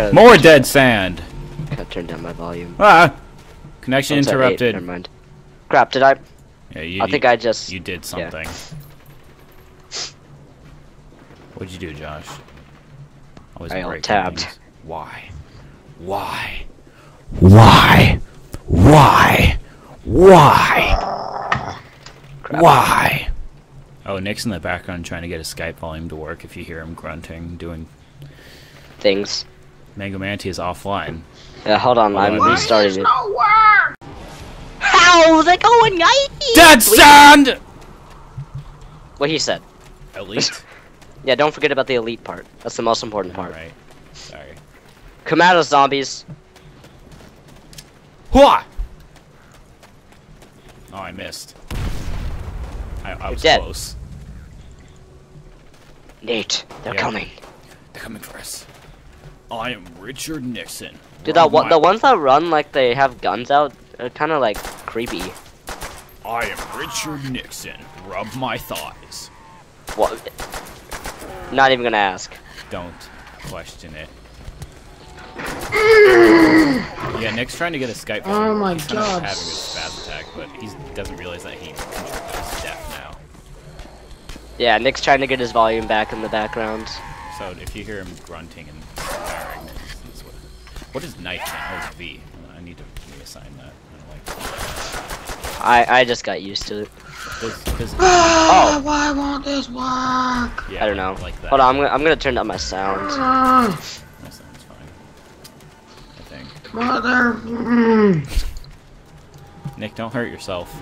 gotta, More dead sand. I turned down my volume. Ah, connection It's interrupted. Never mind. Crap, did I? Yeah, you, I think I just. you did yeah. something. What'd you do, Josh? Always I alt-tabbed. things. Why? Why? Why? Why? Why? Crap. Why? Oh, Nick's in the background trying to get his Skype volume to work. If you hear him grunting, doing Things. Mango Manti is offline. Yeah, hold on, I'm Why restarting it. How's it going, guys? Dead sand. What he said. Elite. Yeah, don't forget about the elite part. That's the most important part. right. Sorry. Come at us, zombies. Hua! Oh, I missed. I, I was dead. close. Nate, they're Yeah. coming. They're coming for us. I am Richard Nixon. Dude, Run that one, the ones that run like they have guns out are kind of like creepy. I am Richard Nixon. Rub my thighs. What? Not even gonna ask. Don't question it. yeah, Nick's trying to get a Skype. Oh phone. my he's kind of God. having a spaz attack, but he doesn't realize that he he's deaf now. Yeah, Nick's trying to get his volume back in the background. So if you hear him grunting and swearing, that's what. What is knife now? Oh, V. I need to reassign that. I don't like. I I just got used to it. Cause, 'cause- Oh. Why won't this work? yeah, I don't know. Like that. Hold on, I'm gonna I'm gonna turn down my sound. Ah, That sounds fine. I think. mother. Mm. Nick, don't hurt yourself.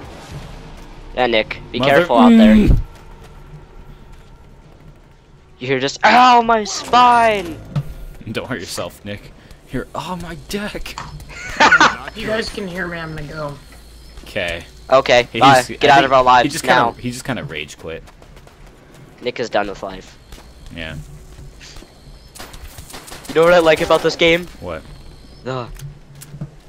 Yeah, Nick, be Mother- careful out there. Mm. You hear just ow my spine. Don't hurt yourself, Nick. You're on oh, my deck. You guys can hear me. I'm gonna go. Okay. Okay, He bye. Get I out of our lives He just now. kind of he just kind of rage quit. Nick is done with life. Yeah. You know what I like about this game? What? The,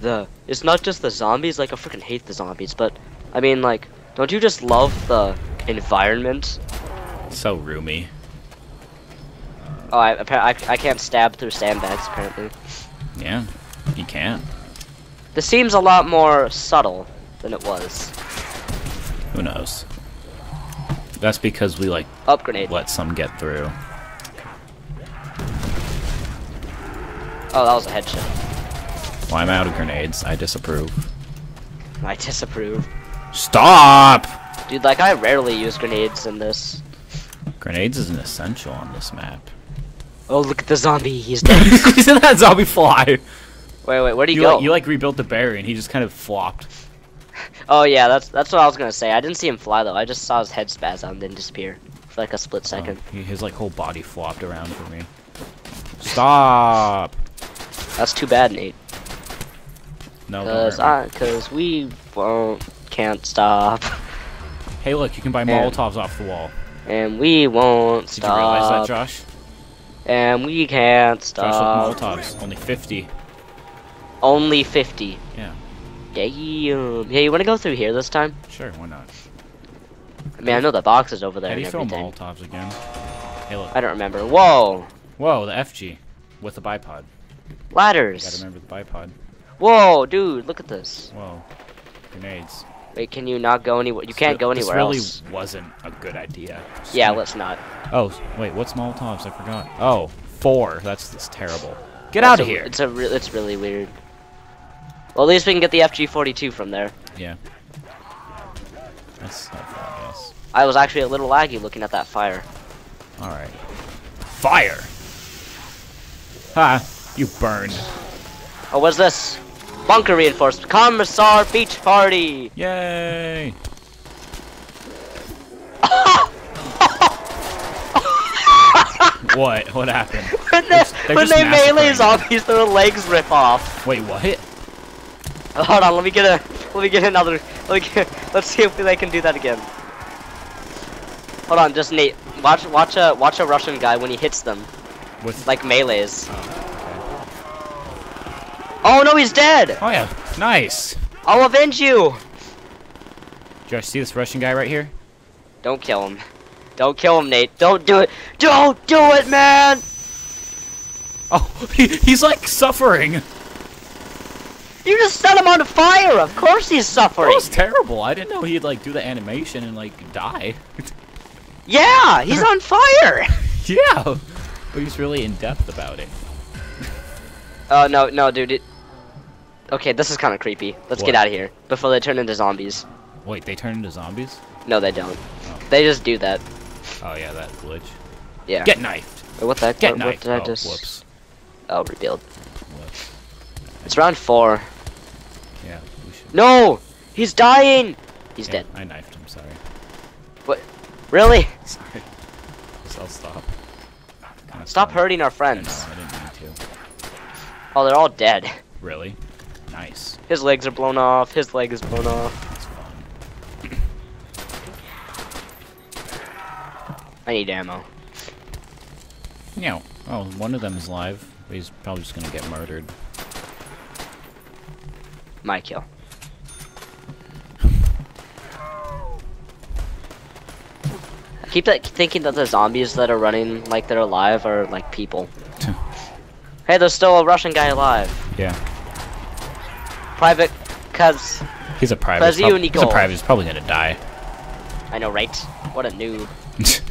the. It's not just the zombies. Like I freaking hate the zombies, but I mean, like, don't you just love the environment? So roomy. Oh, I, appa- I, I can't stab through sandbags apparently. Yeah. You can't. This seems a lot more subtle than it was. Who knows? That's because we like Up grenade. let some get through. Oh, that was a headshot. Well, I'm out of grenades. I disapprove. I disapprove. Stop! Dude, like I rarely use grenades in this. Grenades is an essential on this map. Oh, look at the zombie. He's dead. Isn't that zombie fly? wait, wait, where'd he You go? like, you like rebuilt the barrier, and he just kind of flopped. Oh yeah, that's that's what I was gonna say. I didn't see him fly though. I just saw his head spaz out and then disappear for like a split oh, second. Oh, his like whole body flopped around for me. Stop! That's too bad, Nate. No, Cause. I, cause we won't, can't stop, Hey, look, you can buy Yeah. Molotovs off the wall. and we won't Did you realize that, Josh? And we can't stop. Molotovs, only 50. Only fifty. Yeah, Damn. Yeah, you wanna go through here this time? sure, why not? I mean, I know the box is over there How do you throw. Molotovs again? Hey, look. I don't remember. Whoa, Whoa, the FG with the bipod. Ladders. Gotta remember the bipod. Whoa, dude, look at this. Whoa, grenades. Wait, can you not go anywhere? You can't go anywhere This really else. wasn't a good idea. Yeah, let's not. Oh, wait, what's Molotovs? I forgot. Oh, four. That's, that's terrible. Get out a- of here. It's a re it's really weird. Well, at least we can get the FG42 from there. Yeah. That's helpful, I guess. I was actually a little laggy looking at that fire. Alright. Fire! Ha! You burned. Oh, what's this? Bunker reinforced. Commissar Beach Party. Yay! what? What happened? when they, when they melee zombies, their legs rip off. Wait, what? Hold on, let me get a, let me get another. Let me get, let's see if they can do that again. Hold on, just Nate. Watch, watch a, watch a Russian guy when he hits them, With like melees. Oh, Oh no, he's dead. oh yeah, nice. I'll avenge you. Josh, see this Russian guy right here? Don't kill him. Don't kill him, Nate. Don't do it. Don't do it, man. Oh, he, he's like suffering. You just set him on fire. Of course he's That suffering. was terrible. I didn't know he'd like do the animation and like die. Yeah, he's on fire. yeah, but he's really in depth about it. Oh no, no, dude. It... Okay, this is kind of creepy. Let's get out of here before they turn into zombies. Wait, they turn into zombies? No, they don't. Oh. They just do that. Oh yeah, that glitch. Yeah. Get knifed. Wait, what the heck? Get what, what knifed. did I oh, just? whoops. Oh, rebuild. Whoops. It's round four. Yeah, we should. No, he's dying. He's Yeah, dead. I knifed him. Sorry. What? Really? Sorry. I'll stop. Stop hurting our friends. I didn't mean to. Oh, they're all dead. Really? Nice. His legs are blown off. His leg is blown off. I need ammo. Yeah. Oh, one of them is live. He's probably just gonna get murdered. My kill. I keep that, thinking that the zombies that are running like they're alive are like people. hey, there's still a Russian guy alive. Yeah. Private, cuz He's a private. He's, prob- he's a private. He's probably gonna die. I know, right? What a noob.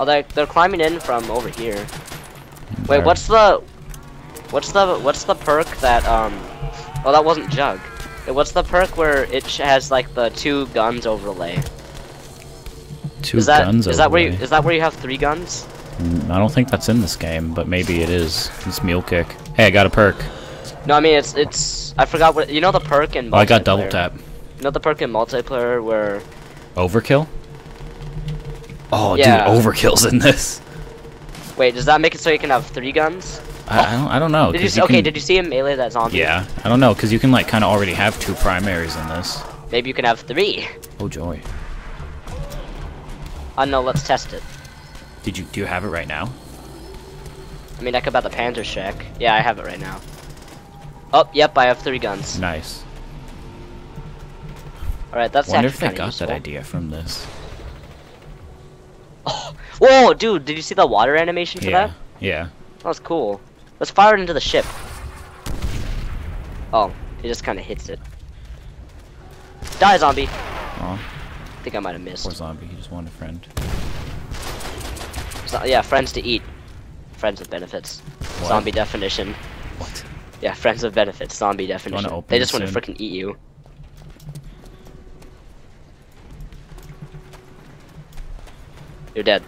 Oh, they're, they're climbing in from over here. Wait, what's the, what's the, what's the perk that um? Oh, that wasn't Jug. What's the perk where it has like the two guns overlay? Two Is that guns is that where you is that where you have three guns? I don't think that's in this game, but maybe it is. It's mule kick. Hey, I got a perk. No, I mean it's it's I forgot what you know the perk in. Oh, I got double tap. You know the perk in multiplayer where Overkill. Oh, Yeah. dude, overkill's in this. wait does that make it so you can have three guns? I, I don't. I don't know. Did you see, okay? can- Did you see him melee that zombie? Yeah, I don't know, cause you can like kind of already have two primaries in this. Maybe you can have three. Oh joy. I know. Let's test it. Did you do you have it right now? I mean, I could buy the Panzerschreck. Yeah, I have it right now. Oh, yep, I have three guns. Nice. All right, that's Wonder if they got useful. that idea from this. Oh, whoa, dude! Did you see the water animation for yeah. that? Yeah. That was cool. Let's fire it into the ship. Oh, it just kind of hits it. Die, zombie! Aw, I think I might have missed. poor zombie. He just wanted a friend. So, yeah, friends to eat. Friends with benefits. What? Zombie definition. What? Yeah, friends with benefits. Zombie definition. They just want to freaking eat you. You're dead.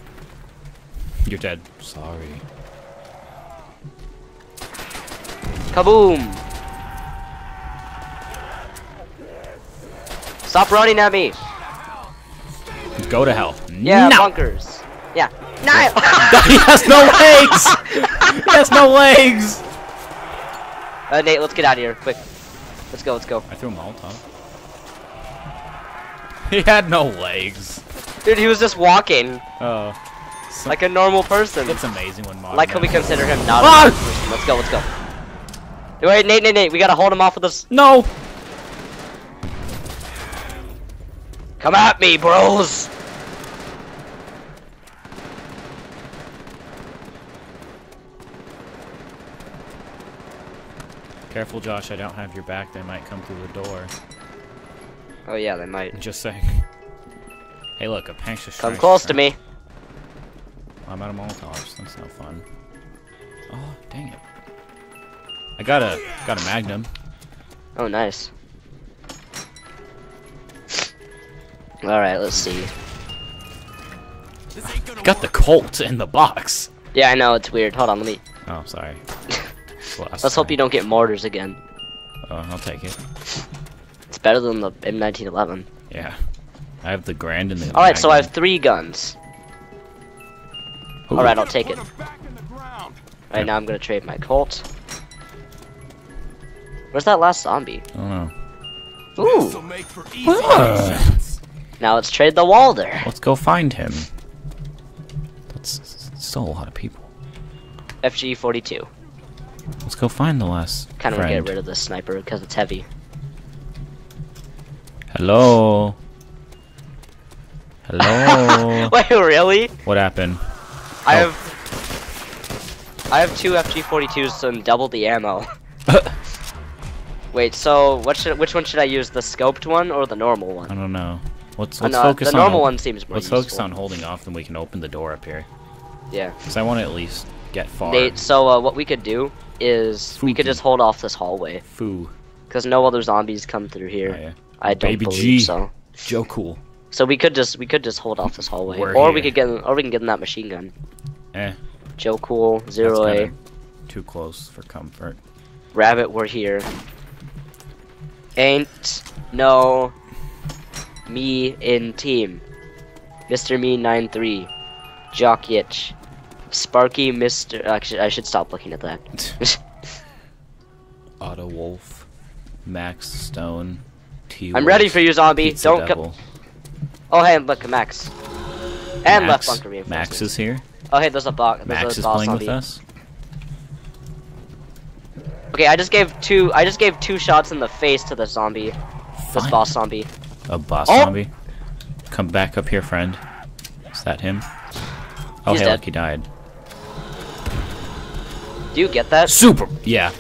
You're dead. Sorry. Kaboom! Stop running at me! Go to hell. Yeah, No! bunkers. Yeah. No! he has no legs. he has no legs. uh, Nate, let's get out of here, quick. Let's go, let's go. I threw him all top. He had no legs. Dude, he was just walking Oh. So- like a normal person. it's amazing when modern. Like how we consider him not Ah! a normal person. Let's go, let's go. Wait, Nate, Nate, Nate, we gotta hold him off with this. No. Come at me, bros! Careful, Josh. I don't have your back. They might come through the door. Oh yeah, they might. Just saying. Hey, look, a puncture Come close to me. I'm out of Molotovs. That's no fun. Oh, dang it. I got a got a Magnum. Oh, nice. Alright, let's see. Got the Colt in the box. Yeah, I know, it's weird. Hold on, let me... Oh, sorry. Let's hope you don't get mortars again. Oh, I'll take it. It's better than the M1911. Yeah. I have the Garand and the. Alright, so I have three guns. Alright, I'll take it. Alright, now I'm gonna trade my Colt. Where's that last zombie? I don't know. Ooh! make for easy Ah. Now let's trade the Walther. Let's go find him. That's still a lot of people. FG42. Let's go find the last Kind of want to get rid of this sniper because it's heavy. Hello. Hello. Wait, really? what happened? I Oh. have I have two FG42s and double the ammo. Wait, so what should which one should I use? The scoped one or the normal one? I don't know. Let's Uh, let's no, focus the on normal one seems more Let's useful. focus on holding off, then we can open the door up here. Yeah. Cause I want to at least get far. Nate, so uh, what we could do is we could just hold off this hallway Foo. because no other zombies come through Oh, here. yeah. I don't Baby believe G. so. Joe Cool. So we could just we could just hold off this hallway, We're or we could get in, or we can get in that machine gun. Eh. Joe Cool, Zero A, Too close for comfort. Rabbit, we're here. Ain't no me in team. Mr. Me 93, Jock Yitch, Sparky, Mr. Actually, I should stop looking at that. Otto Wolf. Max Stone. T. I'm ready for you, zombie. Pizza Don't come. Oh, hey, look, Max. And left Max, bunker reinforcements. Max is here. Oh, hey, there's a box. Max a is playing zombie. with us. Okay, I just gave two. I just gave two shots in the face to the zombie. This Fine. boss zombie. A boss Oh! zombie. Come back up here, friend. Is that him? Oh, He's hey, dead. look, he died. Do you get that? Super. Yeah.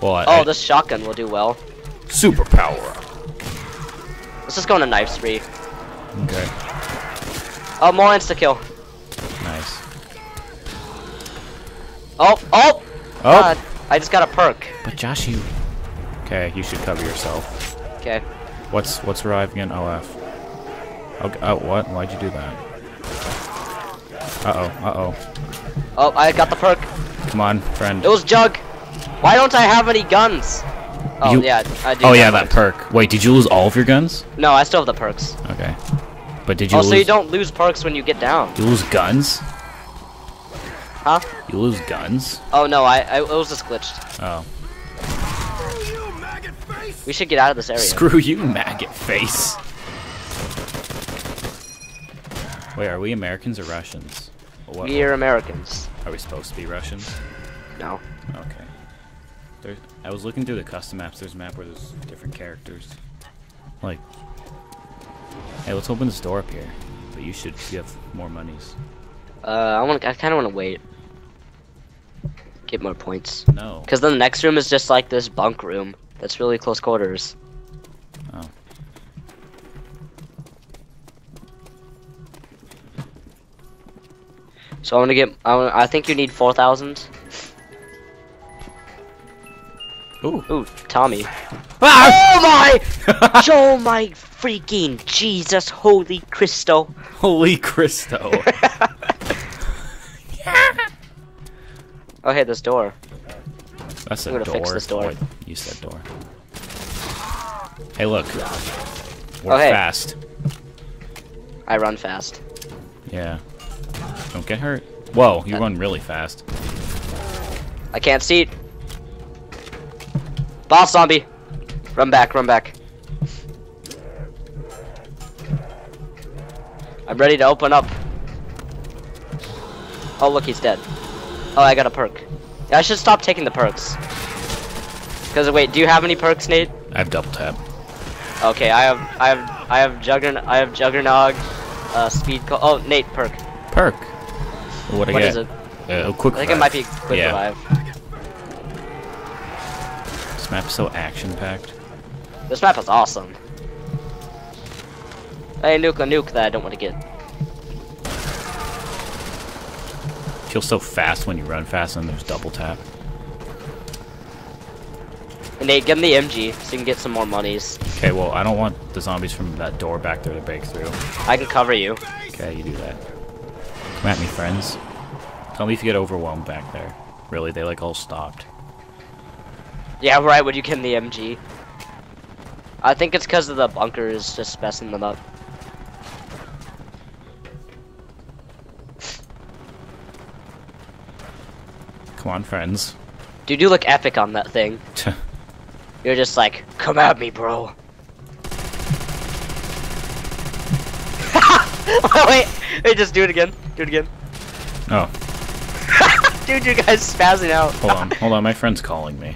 Well, Oh, I- this shotgun will do well. superpower. Let's just go on a knife spree. Okay. Oh, more insta kill. Nice. Oh, oh! Oh, God, I just got a perk. but Josh, you. Okay, you should cover yourself. Okay. What's what's arriving in OF. Okay, oh, what? Why'd you do that? Uh oh. Uh oh. Oh, I got the perk. Come on, friend. It was Jug. Why don't I have any guns? Oh You- yeah, I do. Oh yeah, that perk. Wait, did you lose all of your guns? No, I still have the perks. Okay. But did you Oh, lose? so you don't lose perks when you get down, You lose guns? huh? You lose guns? Oh no, I, I it was just glitched. Oh. We should get out of this area. Screw you, maggot face. Wait, are we Americans or Russians? What, We are Americans. Are we supposed to be Russians? No. Okay. There, I was looking through the custom maps. There's a map where there's different characters. Like, hey, let's open this door up here. But you should. You have more monies. Uh, I want. I kind of want to wait. Get more points. No. Cause then the next room is just like this bunk room. That's really close quarters. So I want to get. I, wanna, I think you need four thousand. Ooh. Ooh, Tommy. Ah! Oh my! oh my freaking Jesus, holy Christo! Holy Christo. Oh hey, this door. That's a I'm gonna door. fix this door. You said door. Hey, look. We're Oh, hey. fast. I run fast. Yeah. Don't get hurt. Whoa, you run really fast. I can't see it. Boss zombie! Run back, run back. I'm ready to open up. Oh look, he's dead. Oh, I got a perk. I should stop taking the perks. Cause wait, do you have any perks, Nate? I have double tap. Okay, I have, I have, I have Juggernaut, I have Juggernog, uh, Speed. Co oh, Nate perk. Perk. What I What get? is it? Uh, quick I think it might be quick Yeah. revive. This map is so action packed. This map is awesome. Hey, nuke a nuke that I don't want to get. Feels so fast when you run fast and there's double tap. And Nate, give him the MG so you can get some more monies. Okay, well, I don't want the zombies from that door back there to break through. I can cover you. Okay, you do that. Come at me, friends. Tell me if you get overwhelmed back there. Really, they like all stopped. Yeah, right, would you give the MG? I think it's because of the bunkers just messing them up. Come on, friends. Dude, you look epic on that thing. You're just like, come at me, bro. oh, wait, wait, just do it again. Do it again. oh, Dude, you guys spazzing out. hold on, hold on. My friend's calling me.